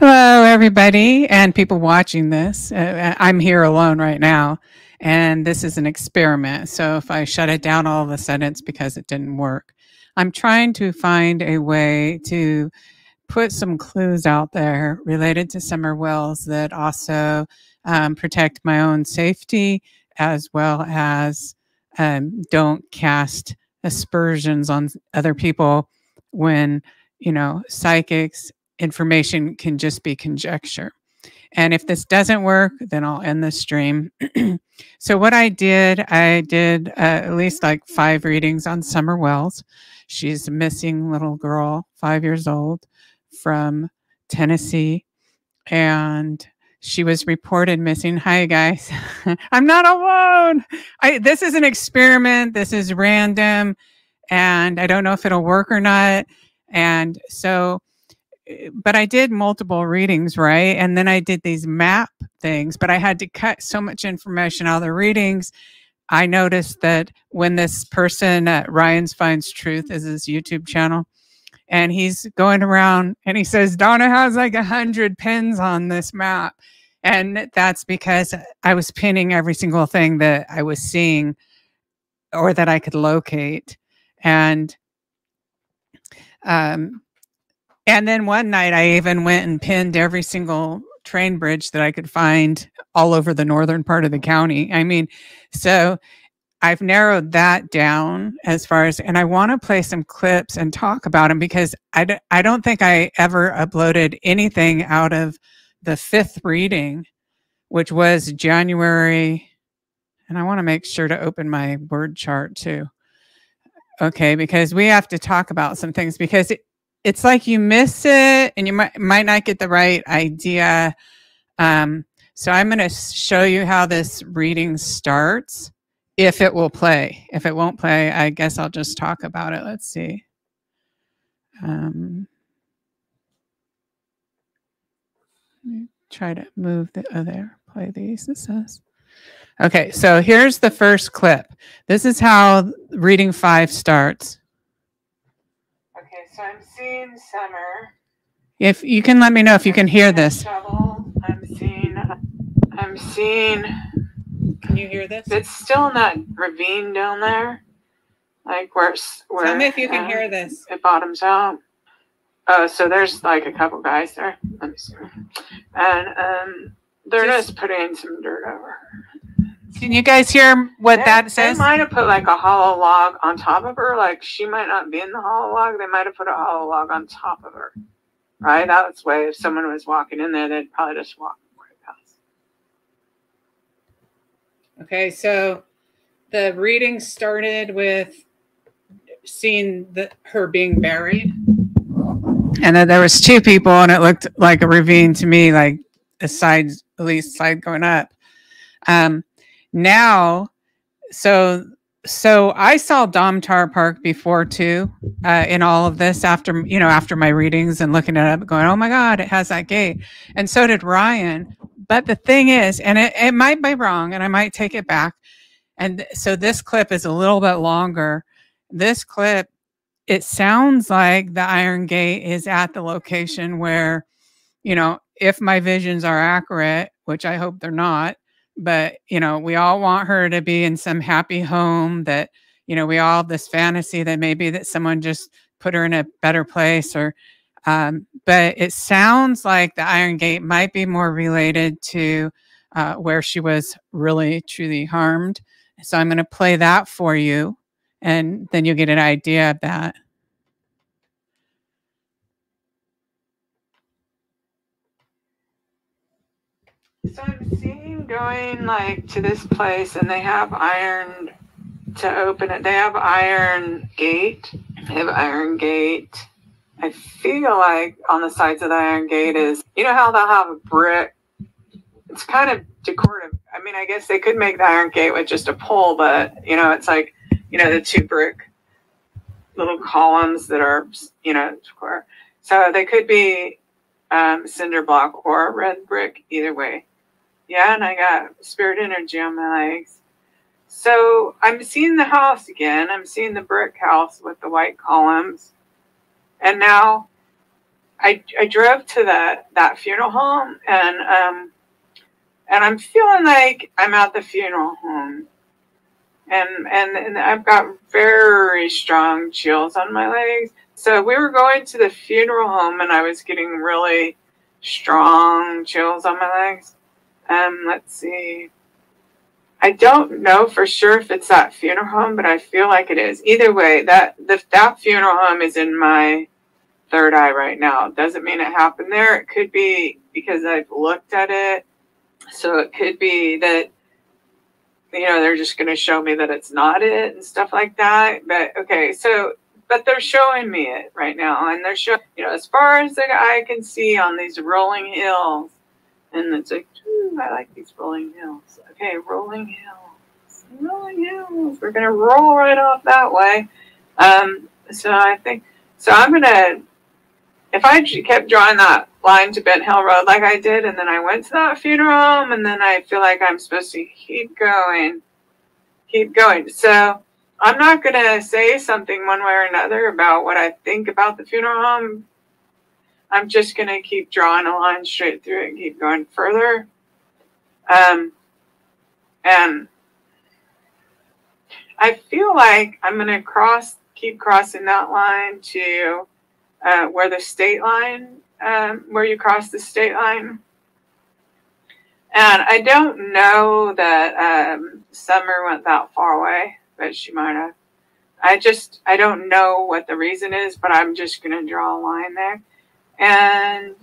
Hello, everybody, and people watching this. Uh, I'm here alone right now, and this is an experiment. So if I shut it down all of a sudden, it's because it didn't work. I'm trying to find a way to put some clues out there related to summer wells that also um, protect my own safety as well as um, don't cast aspersions on other people when you know psychics information can just be conjecture and if this doesn't work then i'll end the stream so what i did i did uh, at least like five readings on summer wells she's a missing little girl five years old from tennessee and she was reported missing. Hi guys. I'm not alone. I this is an experiment. This is random and I don't know if it'll work or not. And so but I did multiple readings, right? And then I did these map things, but I had to cut so much information out of the readings. I noticed that when this person, uh, Ryan's Finds Truth, is his YouTube channel, and he's going around and he says Donna has like a hundred pins on this map, and that's because I was pinning every single thing that I was seeing or that I could locate, and um, and then one night I even went and pinned every single train bridge that I could find all over the northern part of the county. I mean, so I've narrowed that down as far as, and I want to play some clips and talk about them because I d- I don't think I ever uploaded anything out of the fifth reading, which was January. And I want to make sure to open my word chart too. Okay, because we have to talk about some things because it, it's like you miss it and you might, might not get the right idea. Um, so I'm going to show you how this reading starts if it will play. If it won't play, I guess I'll just talk about it. Let's see. Um, try to move the other, oh, play these. It says. Okay, so here's the first clip. This is how reading five starts. Okay, seeing summer. If you can let me know if you can hear this. Trouble. I'm seeing, I'm seeing can you hear this? It's still in that ravine down there, like where where. Tell me if you can uh, hear this. It bottoms out. Oh, so there's like a couple guys there. Let me see. And um, they're just, just putting some dirt over. Can you guys hear what they, that says? They might have put like a hollow log on top of her. Like she might not be in the hollow log. They might have put a hollow log on top of her. Right? That's way if someone was walking in there, they'd probably just walk right past. Okay, so the reading started with seeing the, her being buried. And then there was two people and it looked like a ravine to me, like a side, at least side going up. Um, now, so so I saw Domtar Park before too, uh, in all of this after you know after my readings and looking it up, going, oh my God, it has that gate, and so did Ryan. But the thing is, and it, it might be wrong, and I might take it back. And so this clip is a little bit longer. This clip, it sounds like the Iron Gate is at the location where, you know, if my visions are accurate, which I hope they're not, but you know, we all want her to be in some happy home that, you know, we all this fantasy that maybe that someone just put her in a better place or um, but it sounds like the Iron Gate might be more related to uh, where she was really truly harmed. So I'm going to play that for you, and then you'll get an idea of that. So I'm seeing going like to this place, and they have iron to open it. They have iron gate. They have iron gate I feel like on the sides of the iron gate is, you know how they'll have a brick. It's kind of decorative. I mean, I guess they could make the iron gate with just a pole, but you know, it's like, you know, the two brick little columns that are, you know, square. So they could be um, cinder block or red brick, either way. Yeah, and I got spirit energy on my legs. So I'm seeing the house again. I'm seeing the brick house with the white columns and now I, I drove to that that funeral home and um, and I'm feeling like I'm at the funeral home. And, and and I've got very strong chills on my legs. So we were going to the funeral home and I was getting really strong chills on my legs. Um, let's see. I don't know for sure if it's that funeral home, but I feel like it is. Either way, that the, that funeral home is in my third eye right now. Doesn't mean it happened there. It could be because I've looked at it. So it could be that you know they're just going to show me that it's not it and stuff like that. But okay, so but they're showing me it right now, and they're showing you know as far as the eye can see on these rolling hills, and it's like I like these rolling hills. Okay, rolling hills, rolling hills. We're gonna roll right off that way. Um, so I think so. I'm gonna if I kept drawing that line to Ben Hill Road like I did, and then I went to that funeral home, and then I feel like I'm supposed to keep going, keep going. So I'm not to say something one way or another about what I think about the funeral home. I'm just going to keep drawing a line straight through it and keep going further. Um, and I feel like I'm going to cross, keep crossing that line to uh, where the state line, um, where you cross the state line. And I don't know that um, Summer went that far away, but she might have. I just, I don't know what the reason is, but I'm just going to draw a line there. And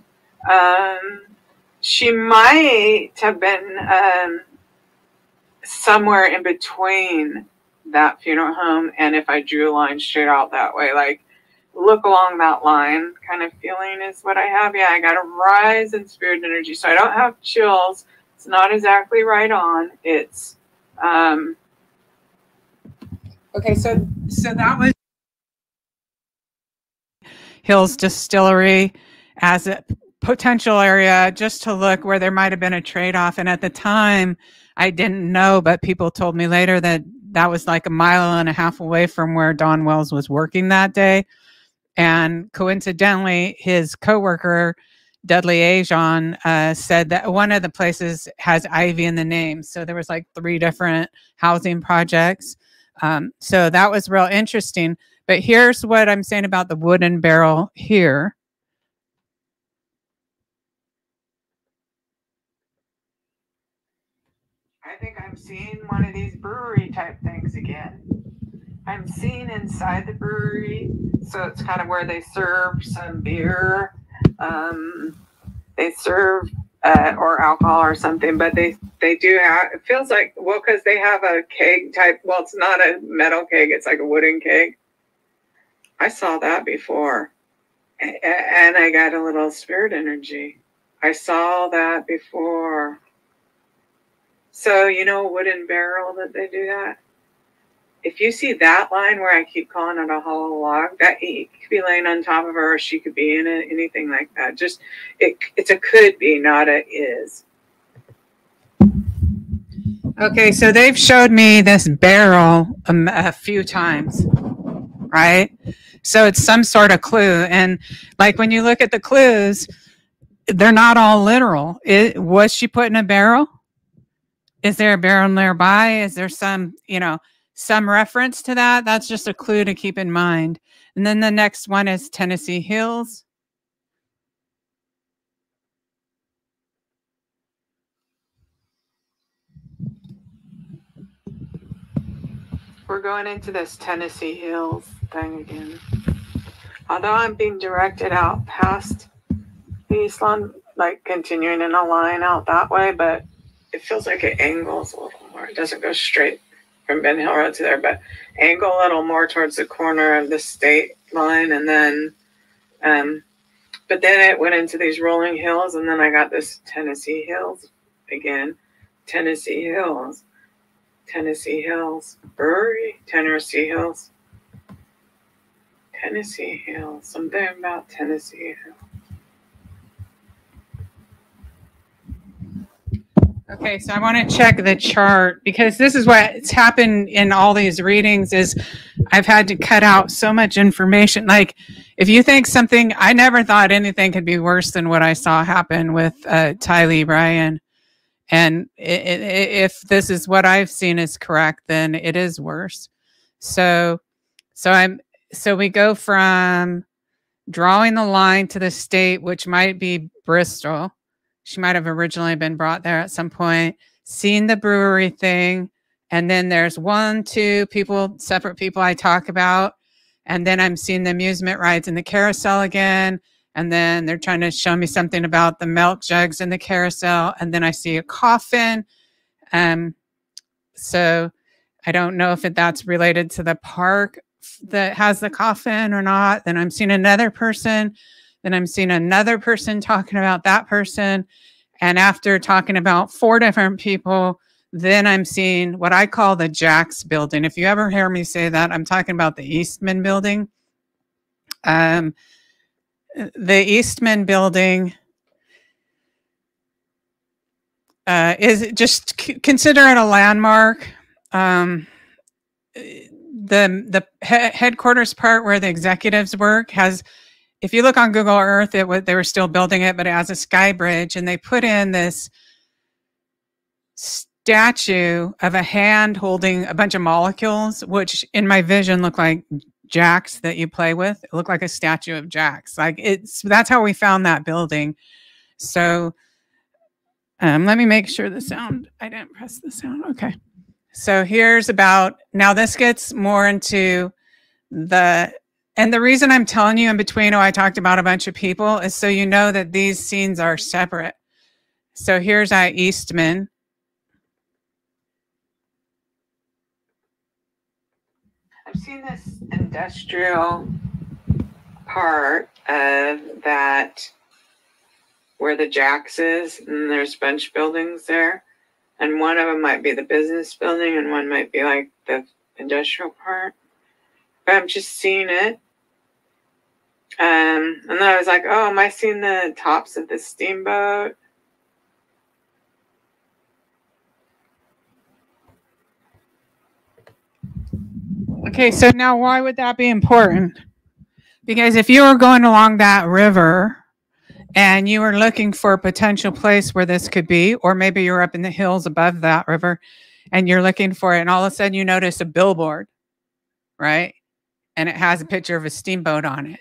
um, she might have been um, somewhere in between that funeral home and if I drew a line straight out that way, like look along that line kind of feeling is what I have. Yeah, I got a rise in spirit energy. So I don't have chills. It's not exactly right on. It's um Okay, so so that was Hills Distillery as a potential area just to look where there might have been a trade-off and at the time I didn't know but people told me later that that was like a mile and a half away from where Don Wells was working that day and coincidentally, his coworker, Dudley Ajon, uh, said that one of the places has Ivy in the name. So there was like three different housing projects. Um, so that was real interesting. But here's what I'm saying about the wooden barrel here. I think I'm seeing one of these brewery type things again. I'm seeing inside the brewery, so it's kind of where they serve some beer. Um, they serve uh, or alcohol or something, but they they do have. It feels like well, because they have a keg type. Well, it's not a metal keg; it's like a wooden keg. I saw that before, and I got a little spirit energy. I saw that before. So you know, wooden barrel that they do that if you see that line where I keep calling it a hollow log, that he could be laying on top of her, or she could be in it, anything like that. Just it, it's a could be, not a is. Okay, so they've showed me this barrel a, a few times, right? So it's some sort of clue, and like when you look at the clues, they're not all literal. It, was she put in a barrel? Is there a barrel nearby? Is there some, you know? some reference to that. That's just a clue to keep in mind. And then the next one is Tennessee Hills. We're going into this Tennessee Hills thing again. Although I'm being directed out past the Eastland, like continuing in a line out that way, but it feels like it angles a little more. It doesn't go straight from Ben Hill Road to there, but angle a little more towards the corner of the state line, and then, um, but then it went into these rolling hills, and then I got this Tennessee Hills again, Tennessee Hills, Tennessee Hills, Brewery, Tennessee Hills, Tennessee Hills, something about Tennessee Hills. Okay, so I want to check the chart because this is what's happened in all these readings is I've had to cut out so much information. Like if you think something, I never thought anything could be worse than what I saw happen with uh, Tylee Ryan. And if this is what I've seen is correct, then it is worse. So, so I'm, so we go from drawing the line to the state, which might be Bristol she might have originally been brought there at some point, seen the brewery thing. And then there's one, two people, separate people I talk about. And then I'm seeing the amusement rides in the carousel again. And then they're trying to show me something about the milk jugs in the carousel. And then I see a coffin. Um, so I don't know if it, that's related to the park that has the coffin or not. Then I'm seeing another person then I'm seeing another person talking about that person. And after talking about four different people, then I'm seeing what I call the Jacks building. If you ever hear me say that, I'm talking about the Eastman building. Um, the Eastman building uh, is just consider it a landmark. Um, the the he headquarters part where the executives work has if you look on Google Earth, it was, they were still building it, but it has a sky bridge, and they put in this statue of a hand holding a bunch of molecules, which in my vision look like jacks that you play with. It looked like a statue of jacks. Like it's that's how we found that building. So um, let me make sure the sound. I didn't press the sound. Okay. So here's about now. This gets more into the and the reason I'm telling you in between, oh, I talked about a bunch of people, is so you know that these scenes are separate. So here's I Eastman. I've seen this industrial part of that where the Jacks is, and there's a bunch of buildings there. And one of them might be the business building, and one might be like the industrial part. But I'm just seeing it um, and then I was like, oh, am I seeing the tops of the steamboat? Okay, so now why would that be important? Because if you were going along that river and you were looking for a potential place where this could be, or maybe you're up in the hills above that river and you're looking for it, and all of a sudden you notice a billboard, right? And it has a picture of a steamboat on it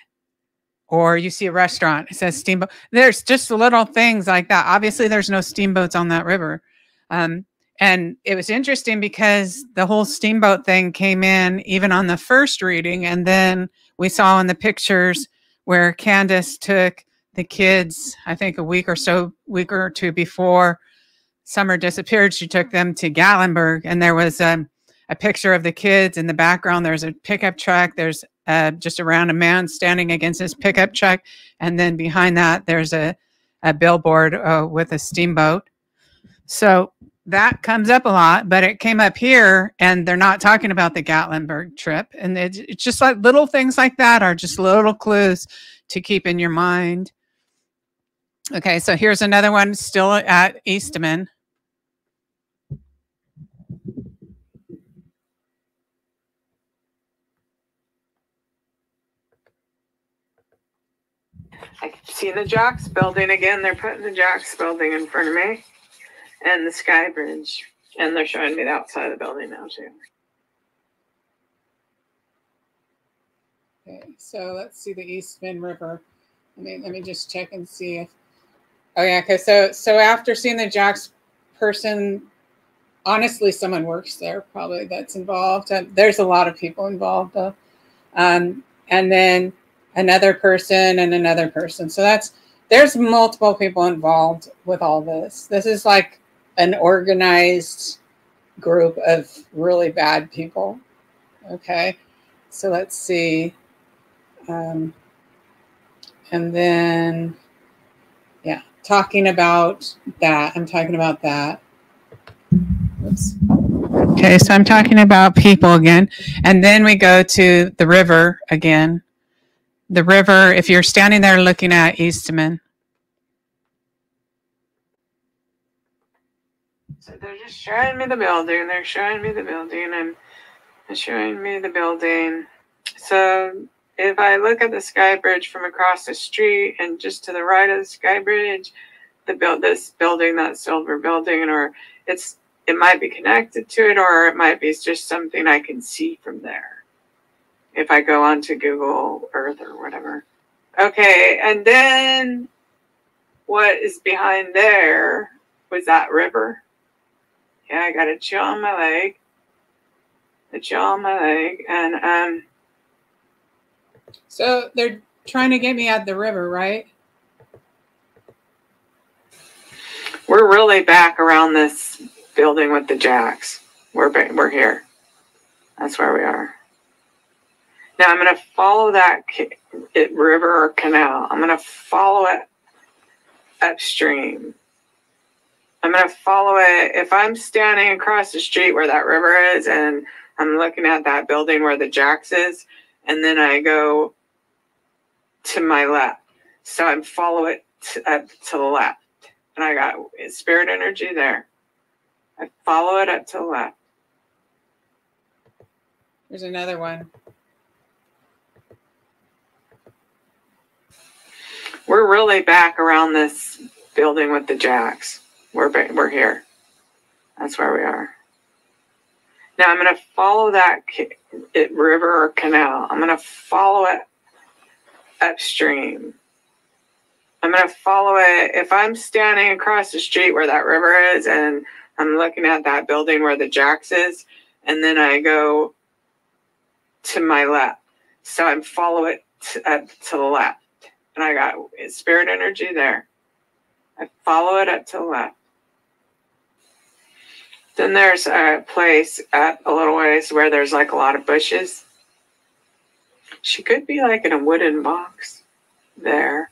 or you see a restaurant it says steamboat there's just little things like that obviously there's no steamboats on that river um, and it was interesting because the whole steamboat thing came in even on the first reading and then we saw in the pictures where candus took the kids i think a week or so week or two before summer disappeared she took them to gatlinburg and there was um, a picture of the kids in the background there's a pickup truck there's uh, just around a man standing against his pickup truck. And then behind that, there's a, a billboard uh, with a steamboat. So that comes up a lot, but it came up here and they're not talking about the Gatlinburg trip. And it's, just like little things like that are just little clues to keep in your mind. Okay, so here's another one still at Eastman. I see the Jacks building again. They're putting the Jacks building in front of me and the Sky Bridge. And they're showing me the outside of the building now, too. Okay, so let's see the East Eastman River. Let me let me just check and see if. Oh yeah, okay. So so after seeing the Jacks person, honestly, someone works there probably that's involved. There's a lot of people involved though, um, and then another person and another person. So that's there's multiple people involved with all this. This is like an organized group of really bad people. Okay. So let's see. Um, and then, yeah, talking about that. I'm talking about that. Oops. Okay, so I'm talking about people again. And then we go to the river again the river, if you're standing there looking at Eastman. So they're just showing me the building. They're showing me the building and showing me the building. So if I look at the sky bridge from across the street and just to the right of the sky bridge, the build this building, that silver building, or it's it might be connected to it, or it might be just something I can see from there. If I go onto Google Earth or whatever. Okay, and then what is behind there was that river. Yeah, I got a chill on my leg. A chill on my leg, and um so they're trying to get me at the river, right? We're really back around this building with the jacks. We're we're here. That's where we are. Now I'm going to follow that river or canal. I'm going to follow it upstream. I'm going to follow it. If I'm standing across the street where that river is and I'm looking at that building where the jacks is, and then I go to my left. So I'm follow it to, up uh, to the left. And I got spirit energy there. I follow it up to the left. There's another one. We're really back around this building with the jacks. We're we're here. That's where we are. Now I'm going to follow that river or canal. I'm going to follow it upstream. I'm going to follow it. If I'm standing across the street where that river is and I'm looking at that building where the Jacks is, and then I go to my left. So I'm follow it to, up to the left. And I got spirit energy there. I follow it up to the left. Then there's a place at a little ways where there's like a lot of bushes. She could be like in a wooden box there.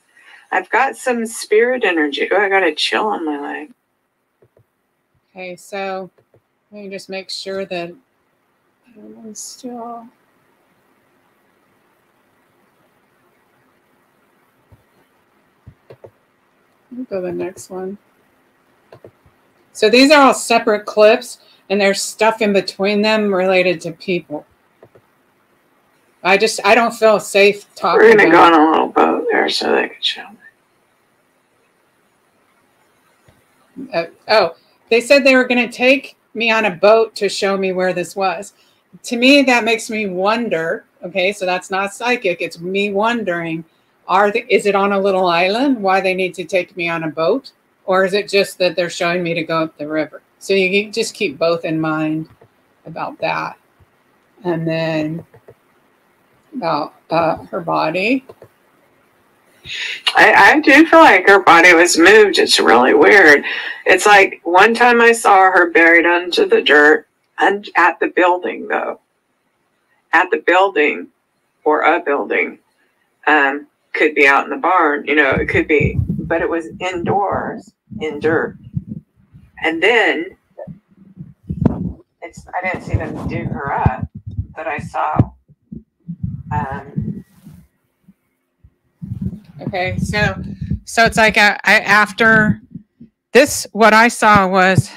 I've got some spirit energy. Oh, I got a chill on my leg. Okay, so let me just make sure that everyone's still. Go to the next one. So these are all separate clips, and there's stuff in between them related to people. I just I don't feel safe talking. We're gonna go on a little boat there so they can show me. Uh, oh, they said they were gonna take me on a boat to show me where this was. To me, that makes me wonder. Okay, so that's not psychic. It's me wondering: Are the, is it on a little island? Why they need to take me on a boat, or is it just that they're showing me to go up the river? So you just keep both in mind about that, and then about uh, her body. I, I do feel like her body was moved. It's really weird. It's like one time I saw her buried under the dirt and at the building, though. At the building or a building. Um, could be out in the barn, you know, it could be, but it was indoors in dirt. And then it's, I didn't see them dig her up, but I saw um, okay, so so it's like I, after this, what I saw was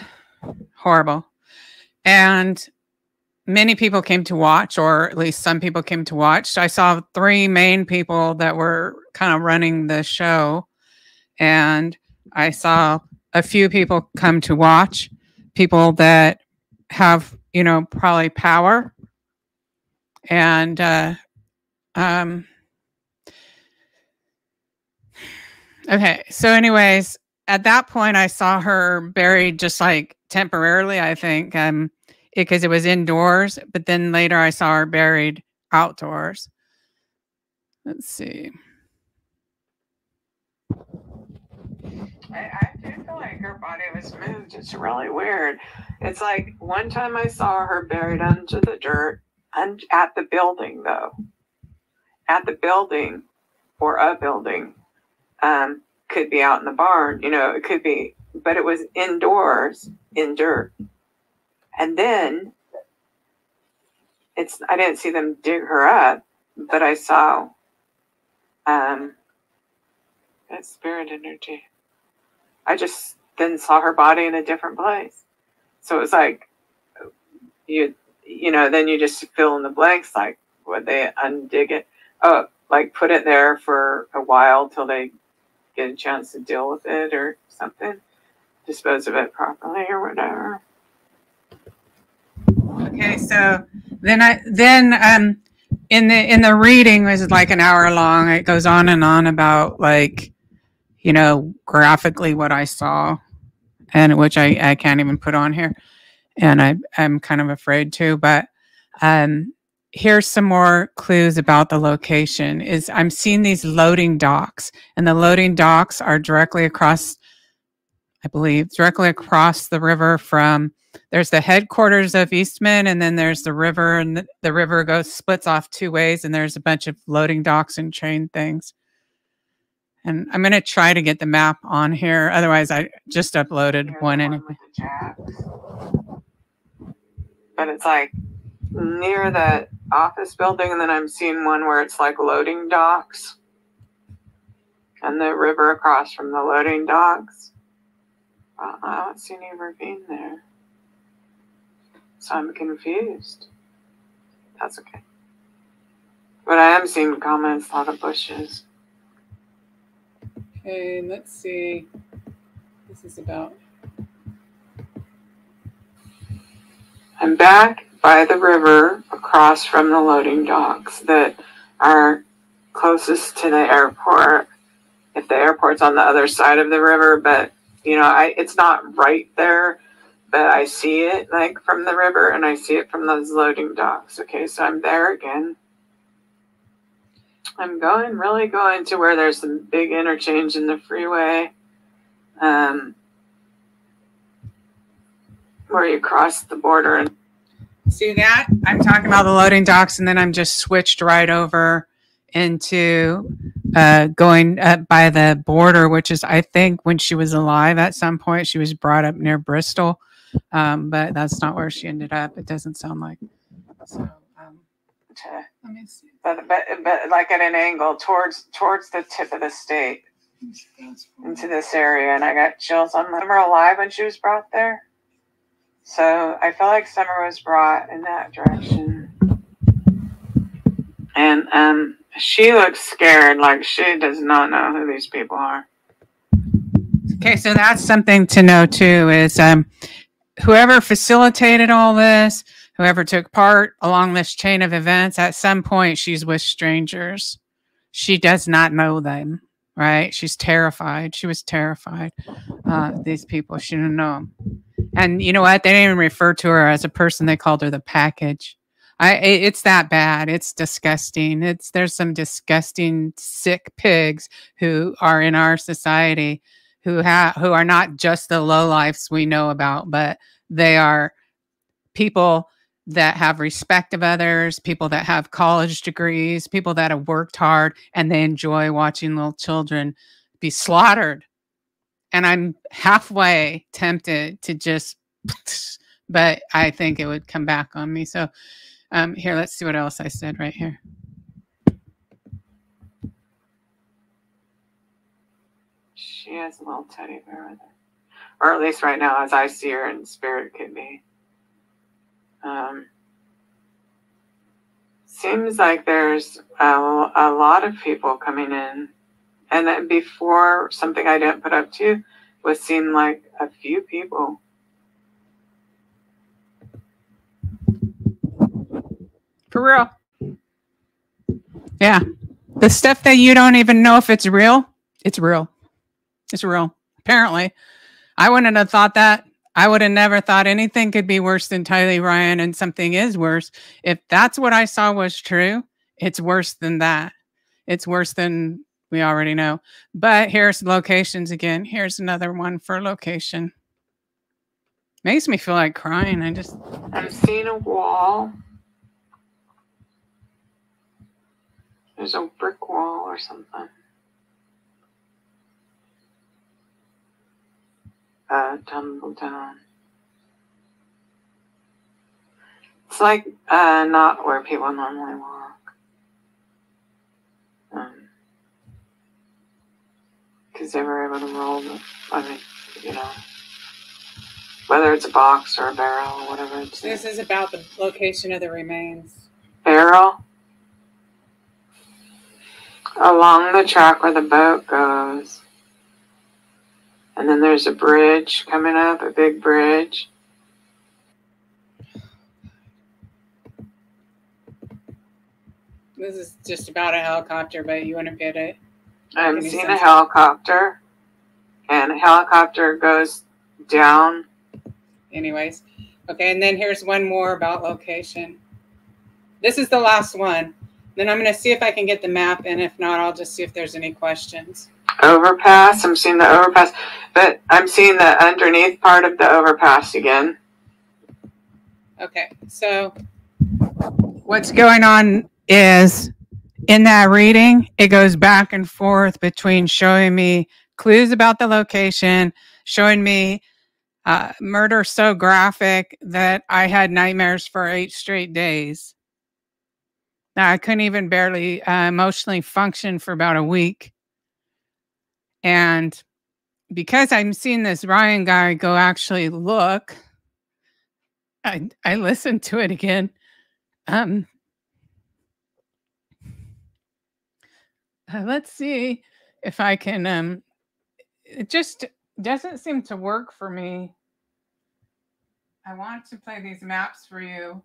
horrible, and many people came to watch, or at least some people came to watch. I saw three main people that were kind of running the show, and I saw a few people come to watch, people that have you know probably power and uh, um, okay. So, anyways, at that point, I saw her buried just like temporarily, I think, um, because it, it was indoors. But then later, I saw her buried outdoors. Let's see. I, I do feel like her body was moved. It's really weird. It's like one time I saw her buried under the dirt and at the building, though at the building or a building. Um, could be out in the barn, you know, it could be, but it was indoors in dirt. And then it's, I didn't see them dig her up, but I saw um, that spirit energy. I just then saw her body in a different place. So it was like you you know, then you just fill in the blanks like would they undig it? Oh, like put it there for a while till they get a chance to deal with it or something, dispose of it properly or whatever. Okay, so then I then um in the in the reading was like an hour long. It goes on and on about like you know graphically what I saw, and which I I can't even put on here, and I I'm kind of afraid to. But um, here's some more clues about the location. Is I'm seeing these loading docks, and the loading docks are directly across, I believe, directly across the river from there's the headquarters of Eastman, and then there's the river, and the, the river goes splits off two ways, and there's a bunch of loading docks and train things. And I'm going to try to get the map on here. Otherwise, I just uploaded Here's one anyway. But it's like near the office building, and then I'm seeing one where it's like loading docks and the river across from the loading docks. Uh, I don't see any ravine there. So I'm confused. That's okay. But I am seeing comments, a lot of bushes. Okay, let's see. This is about. I'm back by the river across from the loading docks that are closest to the airport. If the airport's on the other side of the river, but you know, I it's not right there but I see it like from the river and I see it from those loading docks. Okay, so I'm there again. I'm going, really going to where there's some big interchange in the freeway. Um, where you cross the border and see that i'm talking about the loading docks and then i'm just switched right over into uh, going uh, by the border which is i think when she was alive at some point she was brought up near bristol um, but that's not where she ended up. It doesn't sound like. So, um, let me see. But, but but like at an angle towards towards the tip of the state into this area, and I got chills on my. Summer alive when she was brought there. So I feel like Summer was brought in that direction, and um, she looks scared, like she does not know who these people are. Okay, so that's something to know too. Is um, whoever facilitated all this, whoever took part along this chain of events, at some point she's with strangers. She does not know them, right? She's terrified. She was terrified. Uh, these people, she didn't know them. And you know what? They didn't even refer to her as a person. They called her the package. I, it's that bad. It's disgusting. It's there's some disgusting, sick pigs who are in our society who have who are not just the low lives we know about, but they are people that have respect of others, people that have college degrees, people that have worked hard and they enjoy watching little children be slaughtered. And I'm halfway tempted to just, but I think it would come back on me. So um, here, let's see what else I said right here. She has a little teddy bear with her. Or at least right now, as I see her in spirit, could be. Um, seems like there's a, a lot of people coming in. And then before, something I didn't put up to was seem like a few people. For real. Yeah. The stuff that you don't even know if it's real, it's real. It's real. Apparently, I wouldn't have thought that. I would have never thought anything could be worse than Tylee Ryan, and something is worse. If that's what I saw was true, it's worse than that. It's worse than we already know. But here's locations again. Here's another one for location. Makes me feel like crying. I just. I'm seeing a wall. There's a brick wall or something. Uh, tumble down. It's like uh, not where people normally walk. Because um, they were able to roll the, I mean, you know. whether it's a box or a barrel or whatever it's This is about the location of the remains. barrel. Along the track where the boat goes. And then there's a bridge coming up, a big bridge. This is just about a helicopter, but you wouldn't get it. I'm Any seeing a helicopter. And a helicopter goes down. Anyways. Okay, and then here's one more about location. This is the last one. Then I'm going to see if I can get the map, and if not, I'll just see if there's any questions. Overpass. I'm seeing the overpass. But I'm seeing the underneath part of the overpass again. Okay, so what's going on is in that reading, it goes back and forth between showing me clues about the location, showing me uh, murder so graphic that I had nightmares for eight straight days. Now, I couldn't even barely uh, emotionally function for about a week. And because I'm seeing this Ryan guy go actually look, I I listened to it again. Um, uh, let's see if I can. Um, it just doesn't seem to work for me. I want to play these maps for you.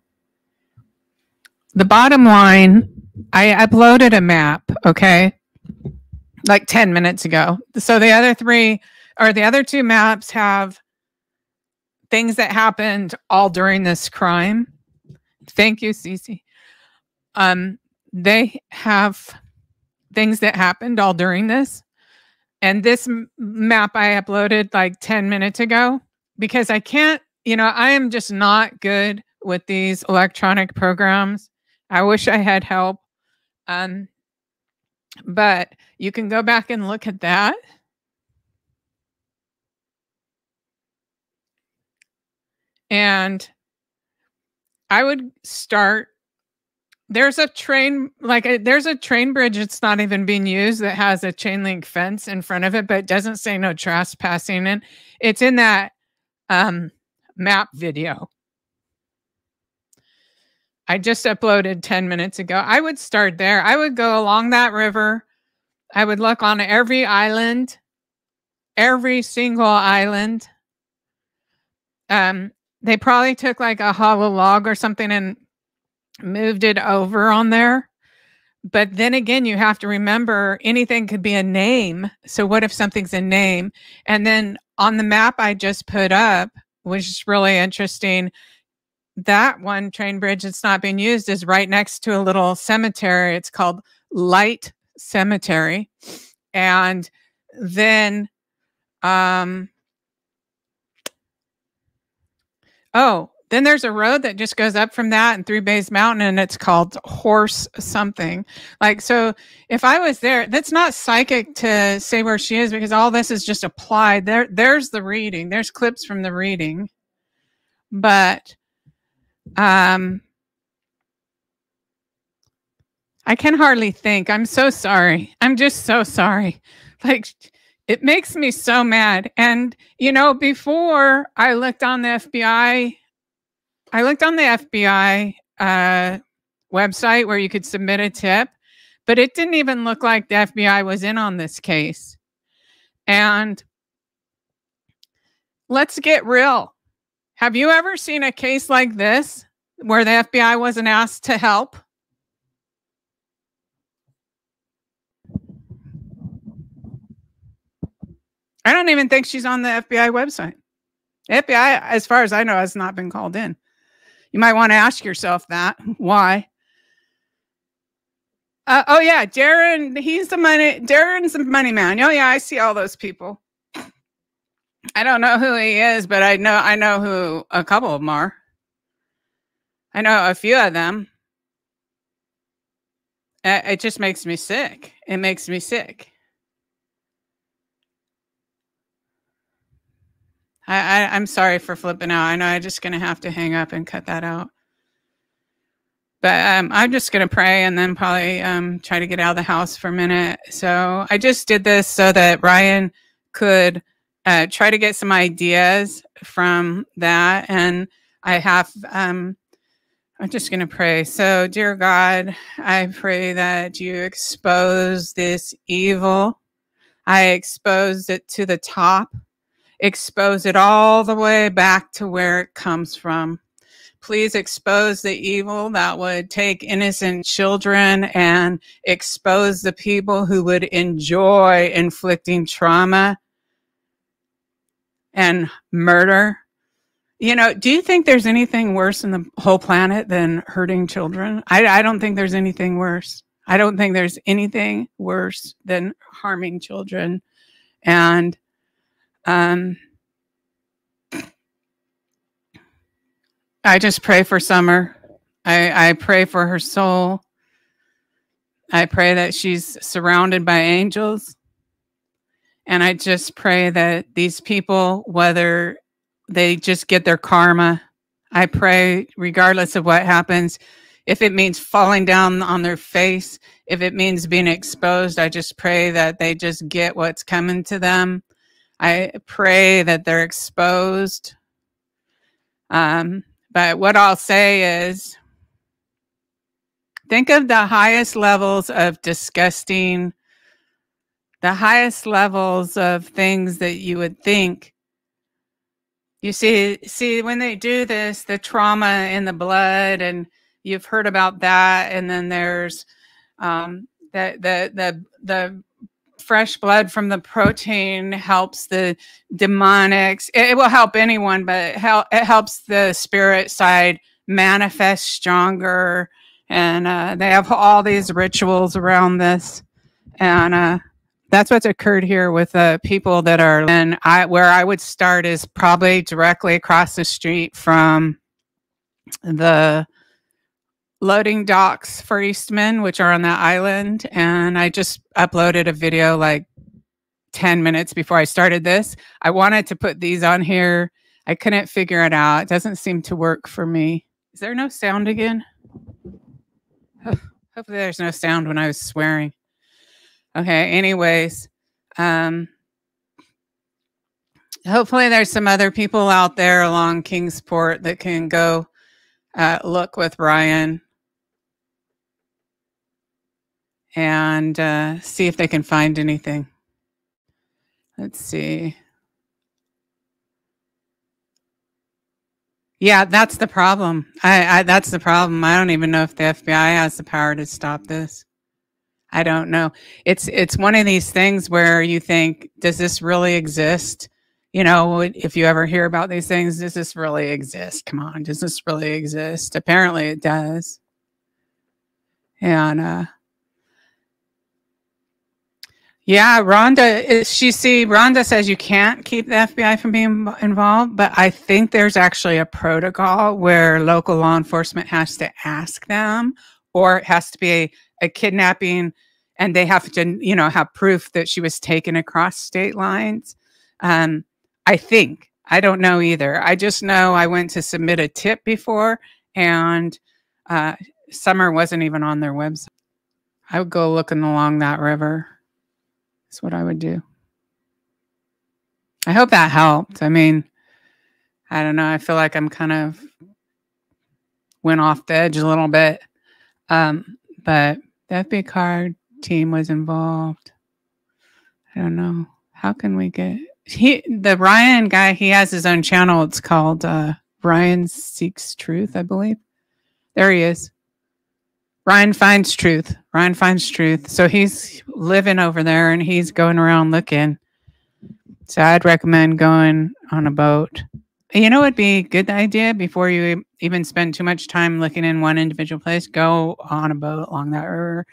The bottom line, I uploaded a map, okay, like 10 minutes ago. So the other three or the other two maps have things that happened all during this crime. Thank you, Cece. Um, they have things that happened all during this. And this map I uploaded like 10 minutes ago because I can't, you know, I am just not good with these electronic programs. I wish I had help. Um, but you can go back and look at that. And I would start. There's a train, like a, there's a train bridge that's not even being used that has a chain link fence in front of it, but it doesn't say no trespassing. And it's in that um, map video. I just uploaded 10 minutes ago. I would start there. I would go along that river. I would look on every island, every single island. Um, they probably took like a hollow log or something and moved it over on there. But then again, you have to remember anything could be a name. So, what if something's a name? And then on the map I just put up, which is really interesting, that one train bridge that's not being used is right next to a little cemetery. It's called Light Cemetery. And then, um, Oh, then there's a road that just goes up from that and through Bays Mountain, and it's called Horse something. Like, so if I was there, that's not psychic to say where she is because all this is just applied. There, there's the reading. There's clips from the reading, but um, I can hardly think. I'm so sorry. I'm just so sorry. Like, it makes me so mad. And, you know, before I looked on the FBI, I looked on the FBI uh, website where you could submit a tip, but it didn't even look like the FBI was in on this case. And let's get real. Have you ever seen a case like this where the FBI wasn't asked to help? I don't even think she's on the FBI website. FBI, as far as I know, has not been called in. You might want to ask yourself that. Why? Uh, oh yeah, Darren. He's the money. Darren's the money man. Oh yeah, I see all those people. I don't know who he is, but I know I know who a couple of them are. I know a few of them. It just makes me sick. It makes me sick. I, I I'm sorry for flipping out. I know I'm just gonna have to hang up and cut that out. But um, I'm just gonna pray and then probably um, try to get out of the house for a minute. So I just did this so that Ryan could uh, try to get some ideas from that. And I have, um, I'm just going to pray. So, dear God, I pray that you expose this evil. I expose it to the top, expose it all the way back to where it comes from. Please expose the evil that would take innocent children and expose the people who would enjoy inflicting trauma and murder. You know, do you think there's anything worse in the whole planet than hurting children? I, I don't think there's anything worse. I don't think there's anything worse than harming children. And um, I just pray for Summer. I, I pray for her soul. I pray that she's surrounded by angels. And I just pray that these people, whether they just get their karma, I pray, regardless of what happens, if it means falling down on their face, if it means being exposed, I just pray that they just get what's coming to them. I pray that they're exposed. Um, but what I'll say is think of the highest levels of disgusting the highest levels of things that you would think. You see see when they do this the trauma in the blood and you've heard about that and then there's um, the, the the the fresh blood from the protein helps the demonics. It, it will help anyone but it, help, it helps the spirit side manifest stronger. And uh, they have all these rituals around this. And uh, that's what's occurred here with uh, people that are and I where I would start is probably directly across the street from the loading docks for Eastman, which are on that island. And I just uploaded a video like 10 minutes before I started this. I wanted to put these on here. I couldn't figure it out. It doesn't seem to work for me. Is there no sound again? Hopefully there's no sound when I was swearing. Okay. Anyways, um, hopefully there's some other people out there along Kingsport that can go uh, look with Ryan and uh, see if they can find anything. Let's see. Yeah, that's the problem. I, I that's the problem. I don't even know if the FBI has the power to stop this. I don't know. It's it's one of these things where you think, does this really exist? You know, if you ever hear about these things, does this really exist? Come on, does this really exist? Apparently, it does. And uh, yeah, Rhonda, she see Rhonda says you can't keep the FBI from being involved, but I think there's actually a protocol where local law enforcement has to ask them, or it has to be a a kidnapping and they have to you know have proof that she was taken across state lines. Um, i think i don't know either. I just know i went to submit a tip before and uh, summer wasn't even on their website. I would go looking along that river. That's what i would do. I hope that helped. I mean i don't know. I feel like i'm kind of went off the edge a little bit. Um, but the FBI card team was involved. I don't know. How can we get he the Ryan guy, he has his own channel. It's called uh Ryan Seeks Truth, I believe. There he is. Ryan finds truth. Ryan finds truth. So he's living over there and he's going around looking. So I'd recommend going on a boat. You know, it'd be a good idea before you even spend too much time looking in one individual place. Go on a boat along that river.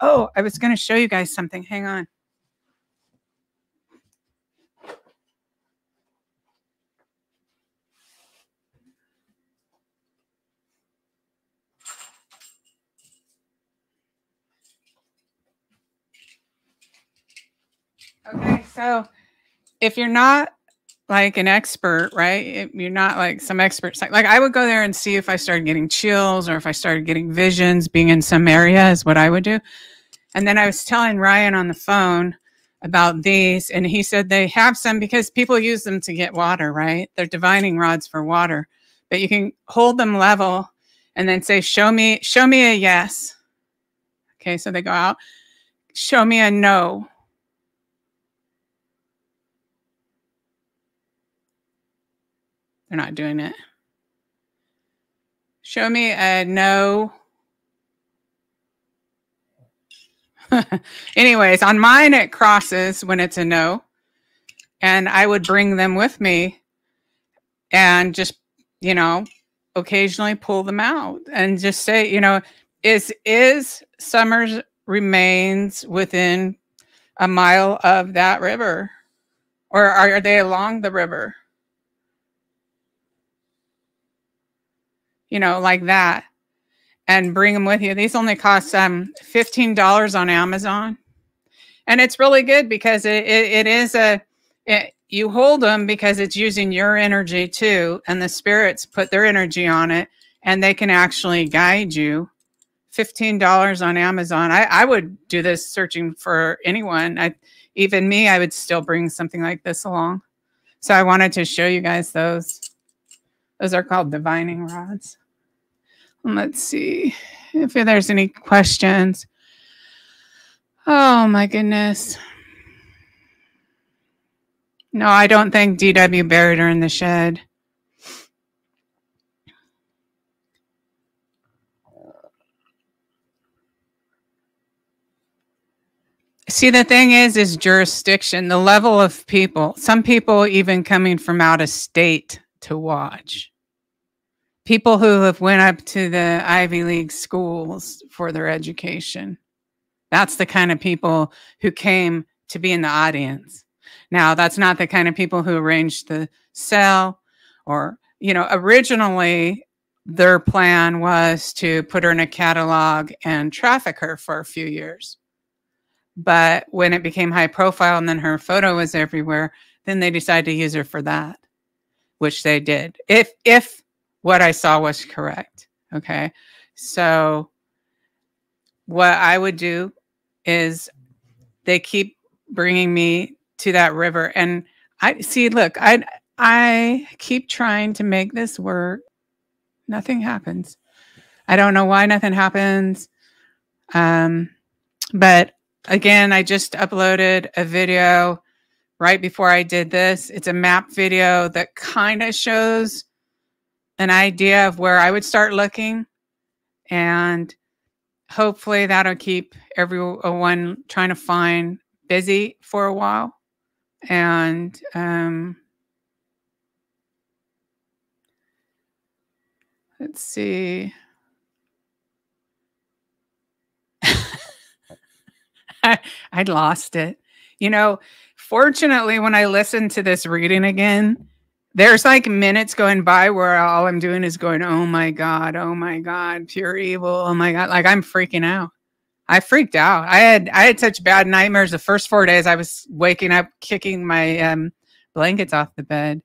Oh, I was going to show you guys something. Hang on. Okay, so if you're not like an expert, right? You're not like some experts. Like, like I would go there and see if I started getting chills or if I started getting visions being in some area is what I would do. And then I was telling Ryan on the phone about these. And he said they have some because people use them to get water, right? They're divining rods for water. But you can hold them level and then say, Show me, show me a yes. Okay, so they go out, show me a no. They're not doing it. Show me a no. Anyways, on mine it crosses when it's a no. And I would bring them with me and just, you know, occasionally pull them out and just say, you know, is is Summers remains within a mile of that river? Or are they along the river? You know, like that and bring them with you. These only cost um, $15 on Amazon. And it's really good because it, it, it is a, it, you hold them because it's using your energy too. And the spirits put their energy on it and they can actually guide you. $15 on Amazon. I, I would do this searching for anyone. I, even me, I would still bring something like this along. So I wanted to show you guys those. Those are called divining rods. Let's see if there's any questions. Oh my goodness. No, I don't think DW buried her in the shed. See, the thing is, is jurisdiction, the level of people, some people even coming from out of state to watch people who have went up to the Ivy League schools for their education. That's the kind of people who came to be in the audience. Now, that's not the kind of people who arranged the cell or, you know, originally their plan was to put her in a catalog and traffic her for a few years. But when it became high profile and then her photo was everywhere, then they decided to use her for that, which they did. If if what I saw was correct. Okay. So what I would do is they keep bringing me to that river and I see look I I keep trying to make this work nothing happens I don't know why nothing happens um but again I just uploaded a video right before I did this it's a map video that kind of shows an idea of where I would start looking. And hopefully that'll keep everyone trying to find busy for a while. And um, let's see. I, I lost it. You know, fortunately, when I listened to this reading again, there's like minutes going by where all I'm doing is going, oh my God, oh my God, pure evil. Oh my God. Like I'm freaking out. I freaked out. I had I had such bad nightmares the first four days. I was waking up kicking my um, blankets off the bed.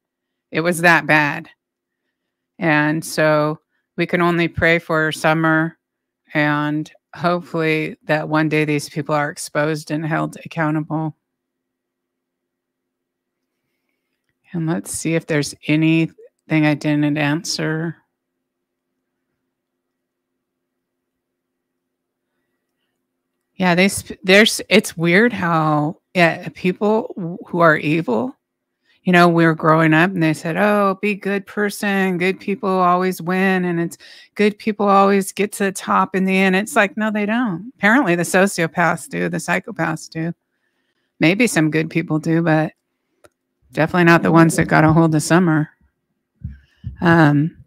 It was that bad. And so we can only pray for summer and hopefully that one day these people are exposed and held accountable. And let's see if there's anything I didn't answer. Yeah, they, there's it's weird how yeah, people who are evil, you know, we were growing up and they said, "Oh, be good person, good people always win and it's good people always get to the top in the end." It's like, no, they don't. Apparently the sociopaths do, the psychopaths do. Maybe some good people do, but Definitely not the ones that got a hold of Summer. Um,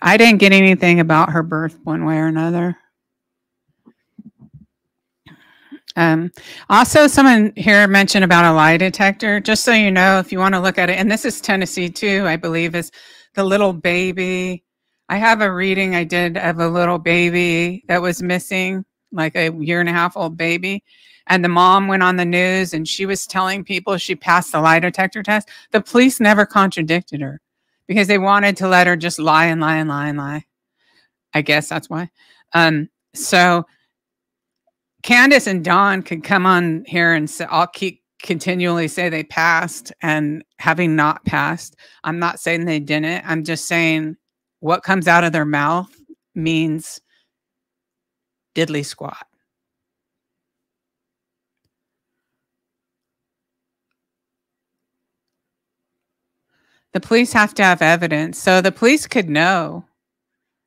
I didn't get anything about her birth one way or another. Um, also, someone here mentioned about a lie detector. Just so you know, if you want to look at it, and this is Tennessee too, I believe, is the little baby. I have a reading I did of a little baby that was missing, like a year and a half old baby and the mom went on the news and she was telling people she passed the lie detector test. The police never contradicted her because they wanted to let her just lie and lie and lie and lie. I guess that's why. Um, so Candus and Don could come on here and say, I'll keep continually say they passed and having not passed. I'm not saying they didn't. I'm just saying what comes out of their mouth means diddly squat. The police have to have evidence. So the police could know.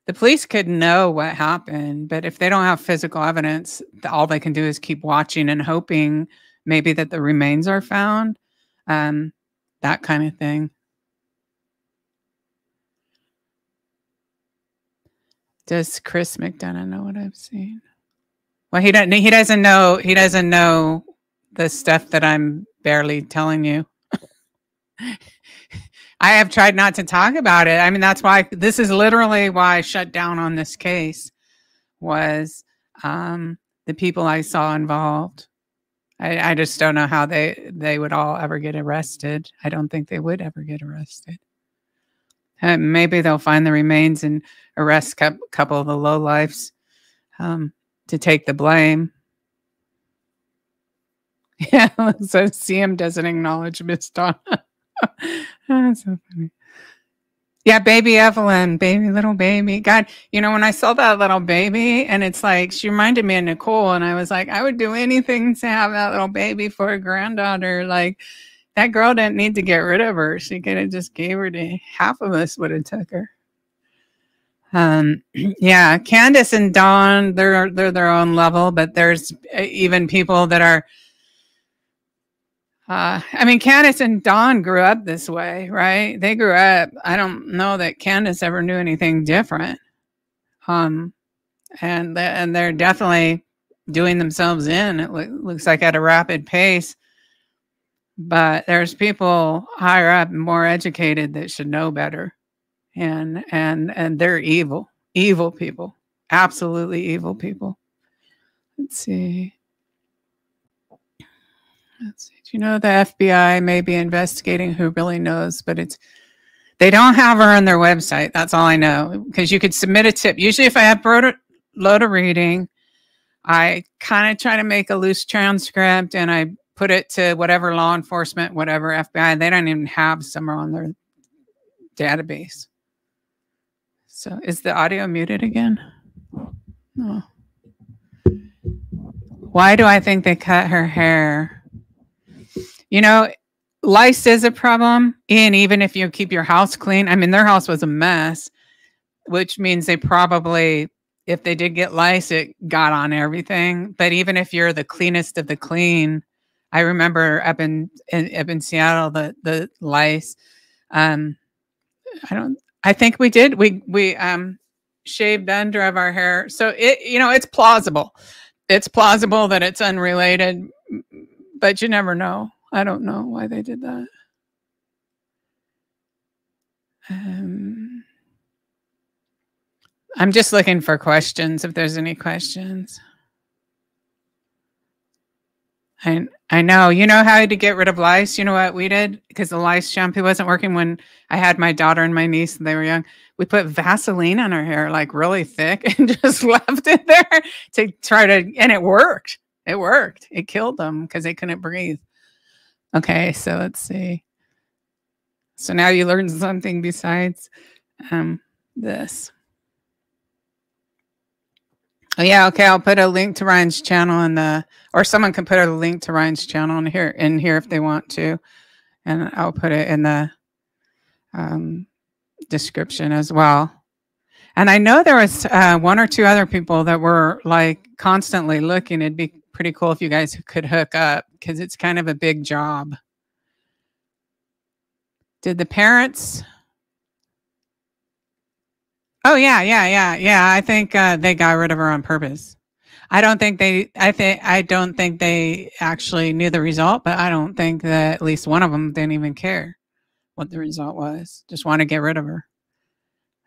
The police could know what happened, but if they don't have physical evidence, all they can do is keep watching and hoping maybe that the remains are found. Um, that kind of thing. Does Chris McDonough know what I've seen? Well, he doesn't. He doesn't know. He doesn't know the stuff that I'm barely telling you. I have tried not to talk about it. I mean, that's why this is literally why I shut down on this case was um, the people I saw involved. I, I just don't know how they they would all ever get arrested. I don't think they would ever get arrested. And maybe they'll find the remains and arrest a couple of the lowlifes um, to take the blame. Yeah, so CM doesn't acknowledge Miss Donna. That's so funny. Yeah, baby Evelyn, baby little baby. God, you know, when I saw that little baby, and it's like she reminded me of Nicole, and I was like, I would do anything to have that little baby for a granddaughter. Like that girl didn't need to get rid of her. She could have just gave her to half of us would have took her. Um, yeah, Candus and Don, they're they're their own level, but there's uh, even people that are uh, I mean, Candus and Don grew up this way, right? They grew up. I don't know that Candus ever knew anything different. Um, and and they're definitely doing themselves in. It lo- looks like at a rapid pace. But there's people higher up, more educated, that should know better, and and and they're evil, evil people, absolutely evil people. Let's see. Let's see. You know the FBI may be investigating? Who really knows? But it's they don't have her on their website. That's all I know. Because you could submit a tip. Usually, if I have a load of reading, I kind of try to make a loose transcript and I put it to whatever law enforcement, whatever FBI. They don't even have somewhere on their database. So, is the audio muted again? No. Why do I think they cut her hair? You know, lice is a problem. And even if you keep your house clean, I mean, their house was a mess, which means they probably, if they did get lice, it got on everything. But even if you're the cleanest of the clean, I remember up in, in up in Seattle the the lice. Um, I don't. I think we did. We we um shaved under of our hair, so it you know it's plausible. It's plausible that it's unrelated, but you never know. I don't know why they did that. Um, I'm just looking for questions if there's any questions. I I know. You know how to get rid of lice? You know what we did? Because the lice shampoo wasn't working when I had my daughter and my niece and they were young. We put Vaseline on her hair, like really thick, and just left it there to try to, and it worked. It worked. It killed them because they couldn't breathe. Okay, so let's see. So now you learned something besides um, this. Oh yeah, okay. I'll put a link to Ryan's channel in the, or someone can put a link to Ryan's channel in here in here if they want to, and I'll put it in the um, description as well. And I know there was uh, one or two other people that were like constantly looking. It'd be pretty cool if you guys could hook up because it's kind of a big job. Did the parents? Oh yeah, yeah, yeah, yeah. I think uh, they got rid of her on purpose. I don't think they. I think I don't think they actually knew the result, but I don't think that at least one of them didn't even care what the result was. Just want to get rid of her.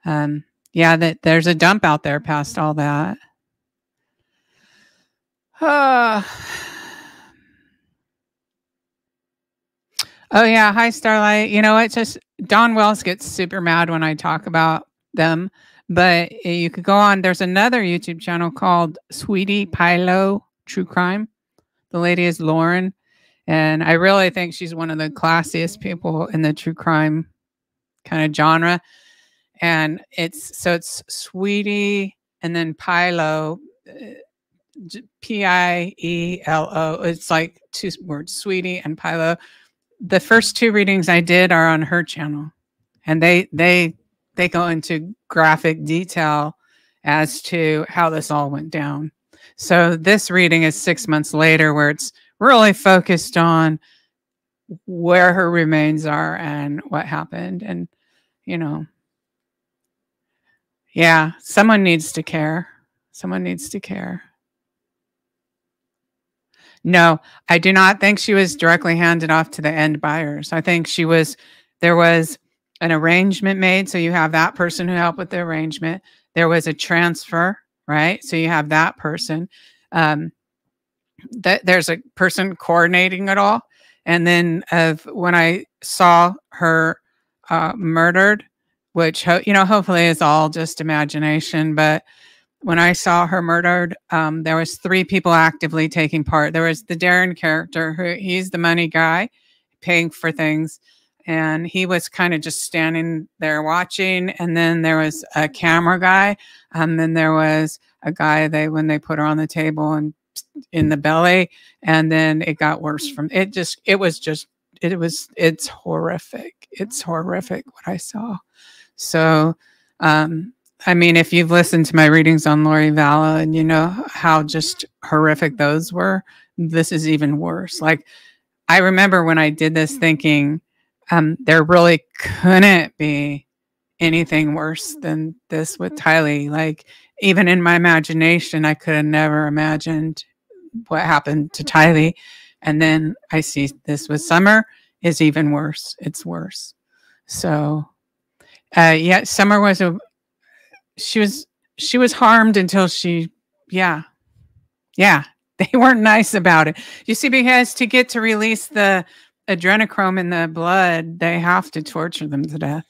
Um, yeah, that there's a dump out there past all that. Uh, oh yeah, hi Starlight. You know, it's just Don Wells gets super mad when I talk about them, but you could go on. There's another YouTube channel called Sweetie Pielo true crime. The lady is Lauren, and I really think she's one of the classiest people in the true crime kind of genre. And it's so it's Sweetie and then Pielo, uh, P I E L O. It's like two words, Sweetie and Pielo. The first two readings I did are on her channel, and they they they go into graphic detail as to how this all went down. So this reading is six months later, where it's really focused on where her remains are and what happened. And, you know, yeah, someone needs to care. Someone needs to care. No, I do not think she was directly handed off to the end buyers. I think she was, there was an arrangement made. So you have that person who helped with the arrangement. There was a transfer, right? So you have that person. Um, that there's a person coordinating it all. And then of when I saw her uh, murdered, which ho- you know hopefully is all just imagination, but when I saw her murdered, um, there was three people actively taking part. There was the Darren character, who he's the money guy, paying for things and he was kind of just standing there watching and then there was a camera guy and then there was a guy they when they put her on the table and in the belly and then it got worse from it just it was just it was it's horrific it's horrific what i saw so um i mean if you've listened to my readings on lori vallow and you know how just horrific those were this is even worse like i remember when i did this thinking um, there really couldn't be anything worse than this with Tylee. Like, even in my imagination, I could have never imagined what happened to Tylee. And then I see this with Summer is even worse. It's worse. So, uh, yeah, Summer was a, she was, she was harmed until she, yeah, yeah, they weren't nice about it. You see, because to get to release the adrenochrome in the blood, they have to torture them to death.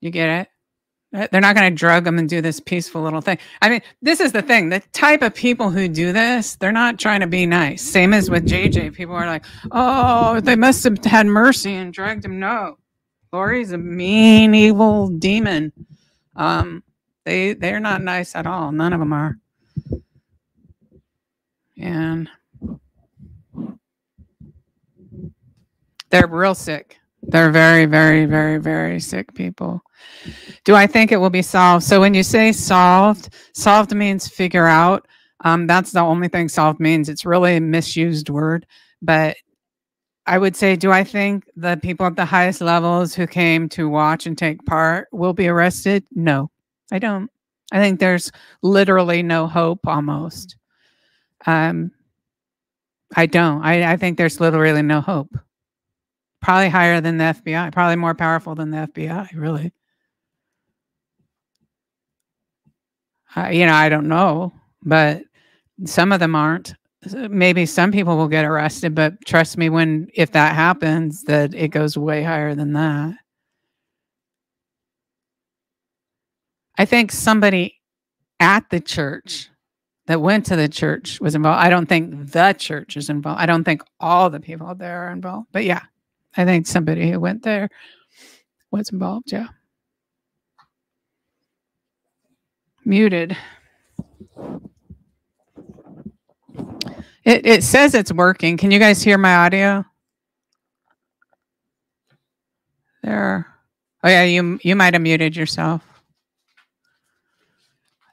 You get it? They're not going to drug them and do this peaceful little thing. I mean, this is the thing. The type of people who do this, they're not trying to be nice. Same as with JJ. People are like, oh, they must have had mercy and dragged him. No. Lori's a mean, evil demon. Um, they they're not nice at all. None of them are. And They're real sick. They're very, very, very, very sick people. Do I think it will be solved? So when you say solved, solved means figure out. Um, that's the only thing solved means. It's really a misused word. But I would say, do I think the people at the highest levels who came to watch and take part will be arrested? No, I don't. I think there's literally no hope almost. Um, I don't. I, I think there's literally no hope probably higher than the FBI, probably more powerful than the FBI, really. Uh, you know, I don't know, but some of them aren't. Maybe some people will get arrested, but trust me, when if that happens, that it goes way higher than that. I think somebody at the church that went to the church was involved. I don't think the church is involved. I don't think all the people there are involved. But yeah, I think somebody who went there was involved. Yeah. Muted. It, it says it's working. Can you guys hear my audio? There. Oh yeah, you you might have muted yourself.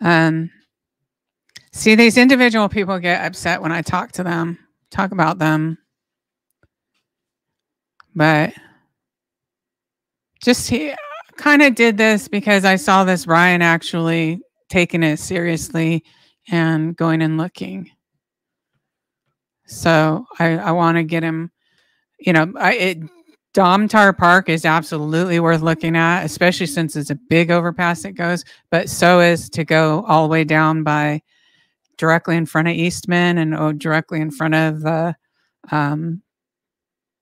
Um, see, these individual people get upset when I talk to them, talk about them. But just he kind of did this because I saw this Ryan actually taking it seriously and going and looking. So I, I want to get him, you know, I, it, Domtar Park is absolutely worth looking at, especially since it's a big overpass it goes, but so is to go all the way down by directly in front of Eastman and oh, directly in front of the um,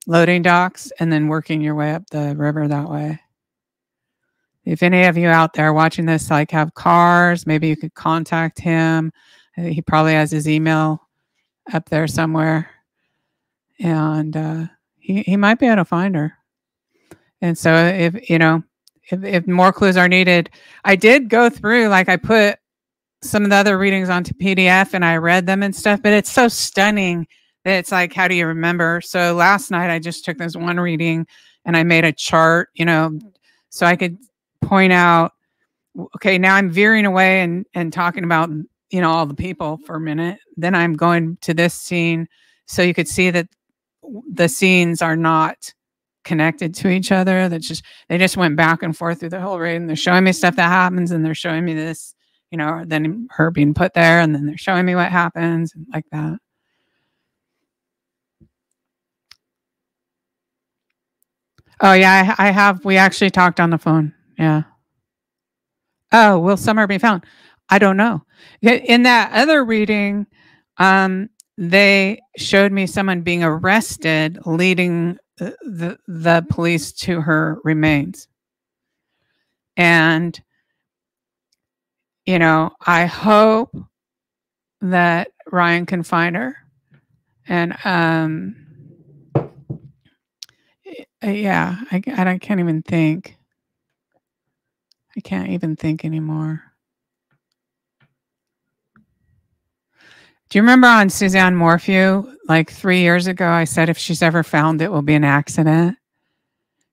loading docks and then working your way up the river that way. if any of you out there watching this like have cars, maybe you could contact him. He probably has his email up there somewhere, and uh, he he might be able to find her. And so, if you know, if if more clues are needed, I did go through like I put some of the other readings onto PDF and I read them and stuff, but it's so stunning that it's like, how do you remember? So last night I just took this one reading and I made a chart, you know, so I could point out, okay, now I'm veering away and and talking about you know all the people for a minute. Then I'm going to this scene, so you could see that the scenes are not connected to each other. That just they just went back and forth through the whole reading. They're showing me stuff that happens, and they're showing me this, you know, then her being put there, and then they're showing me what happens, and like that. Oh yeah, I, I have. We actually talked on the phone. Yeah. Oh, will summer be found? I don't know. In that other reading, um, they showed me someone being arrested, leading the, the, the police to her remains. And, you know, I hope that Ryan can find her. And, um, yeah, I, I can't even think. I can't even think anymore. Do you remember on Suzanne Morphew, like three years ago, I said if she's ever found, it will be an accident?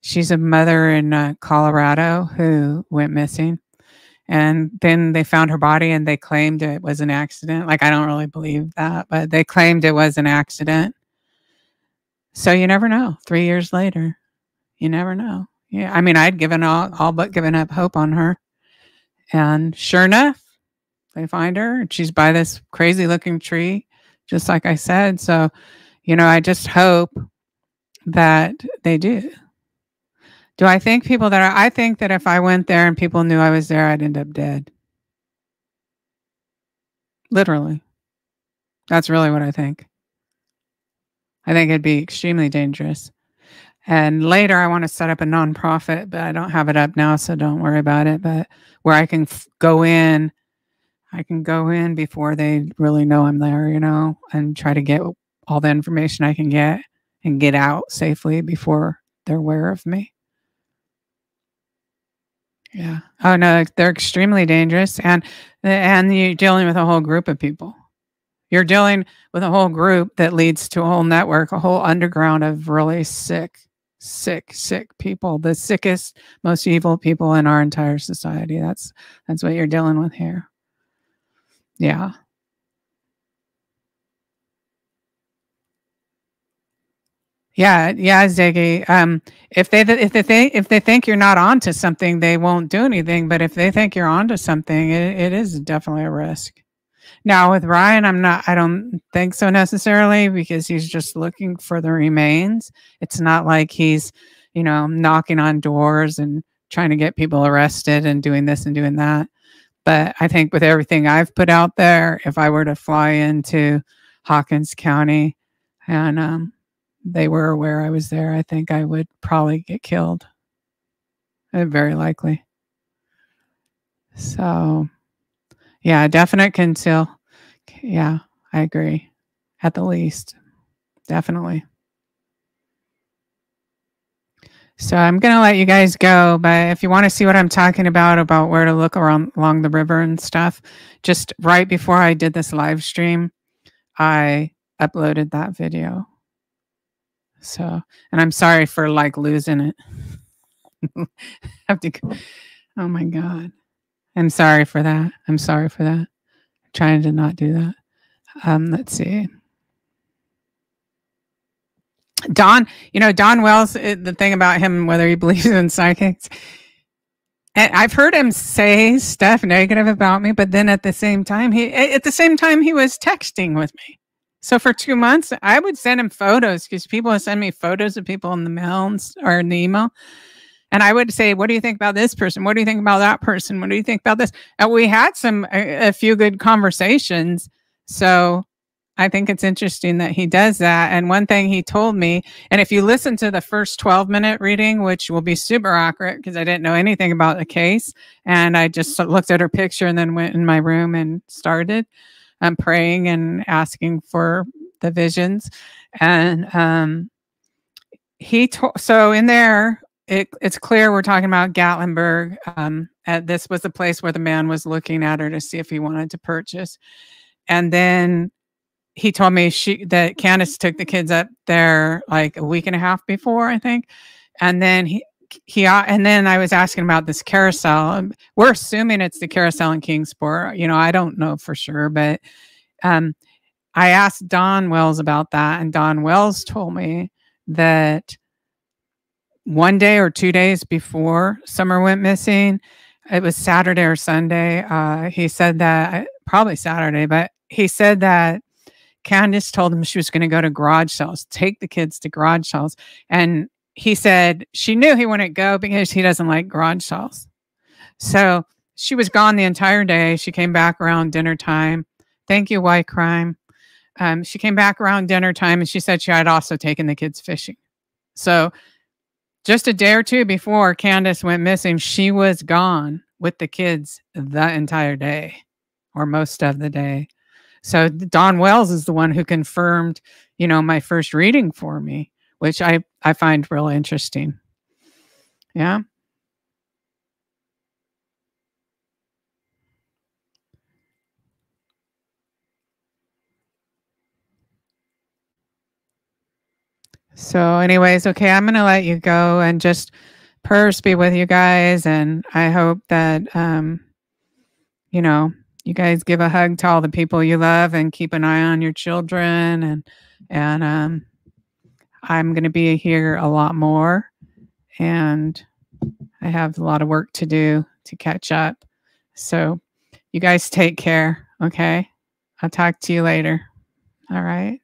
She's a mother in uh, Colorado who went missing. And then they found her body and they claimed it was an accident. Like, I don't really believe that, but they claimed it was an accident. So you never know. Three years later, you never know. Yeah, I mean, I'd given all, all but given up hope on her. And sure enough, they find her. She's by this crazy looking tree, just like I said. So, you know, I just hope that they do. Do I think people that are, I think that if I went there and people knew I was there, I'd end up dead. Literally. That's really what I think. I think it'd be extremely dangerous. And later, I want to set up a nonprofit, but I don't have it up now, so don't worry about it. But where I can go in, I can go in before they really know I'm there, you know, and try to get all the information I can get and get out safely before they're aware of me. Yeah. Oh no, they're extremely dangerous, and and you're dealing with a whole group of people. You're dealing with a whole group that leads to a whole network, a whole underground of really sick sick, sick people, the sickest, most evil people in our entire society. That's that's what you're dealing with here. Yeah. Yeah, yeah, Ziggy. Um, if they if they think if they think you're not onto something, they won't do anything. But if they think you're onto something, it, it is definitely a risk. Now with Ryan, I'm not. I don't think so necessarily because he's just looking for the remains. It's not like he's, you know, knocking on doors and trying to get people arrested and doing this and doing that. But I think with everything I've put out there, if I were to fly into Hawkins County and um, they were aware I was there, I think I would probably get killed. Uh, very likely. So yeah, definite conceal. Yeah, I agree. At the least, definitely. So I'm going to let you guys go, but if you want to see what I'm talking about, about where to look around along the river and stuff, just right before I did this live stream, I uploaded that video. So, and I'm sorry for like losing it. have to, oh my God. I'm sorry for that. I'm sorry for that. I'm trying to not do that. Um, let's see. Don, you know, Don Wells, eh, the thing about him, whether he believes in psychics, and I've heard him say stuff negative about me, but then at the same time, he eh, at the same time he was texting with me. So for two months, I would send him photos because people would send me photos of people in the mail or in the email. And I would say, what do you think about this person? What do you think about that person? What do you think about this? And we had some, a, a few good conversations. So I think it's interesting that he does that. And one thing he told me, and if you listen to the first 12 minute reading, which will be super accurate because I didn't know anything about the case, and I just looked at her picture and then went in my room and started um, praying and asking for the visions. And um, he told, so in there, it, it's clear we're talking about Gatlinburg. Um, this was the place where the man was looking at her to see if he wanted to purchase. And then he told me she that Candus took the kids up there like a week and a half before, I think. And then he he and then I was asking about this carousel. We're assuming it's the carousel in Kingsport. You know, I don't know for sure, but um, I asked Don Wells about that, and Don Wells told me that one day or two days before Summer went missing, it was Saturday or Sunday. Uh, he said that probably Saturday, but he said that Candus told him she was going to go to garage sales, take the kids to garage sales. And he said she knew he wouldn't go because he doesn't like garage sales. So she was gone the entire day. She came back around dinner time. Thank you, white crime. Um, she came back around dinner time and she said she had also taken the kids fishing. So just a day or two before Candus went missing, she was gone with the kids the entire day or most of the day. So Don Wells is the one who confirmed, you know, my first reading for me, which I I find real interesting. Yeah. So, anyways, okay, I'm going to let you go and just purse be with you guys. And I hope that, um, you know, you guys give a hug to all the people you love and keep an eye on your children and and um, I'm going to be here a lot more and I have a lot of work to do to catch up. So you guys take care, okay? I'll talk to you later. All right.